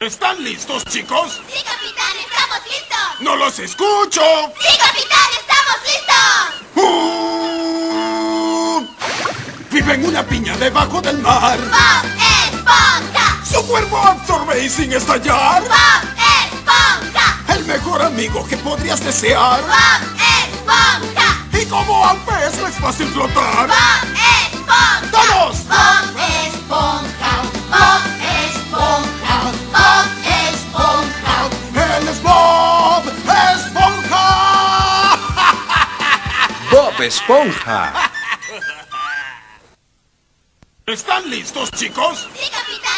¿Están listos, chicos? ¡Sí, capitán! ¡Estamos listos! ¡No los escucho! ¡Sí, capitán! ¡Estamos listos! ¡Uh! Vive en una piña debajo del mar. ¡Bob Esponja! Su cuerpo absorbe y sin estallar. ¡Bob Esponja! El mejor amigo que podrías desear. ¡Bob Esponja! Y como a un pez no es fácil flotar. ¡Bob Bob Esponja. ¿Están listos, chicos? ¡Sí, capitán!